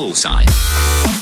Bullseye.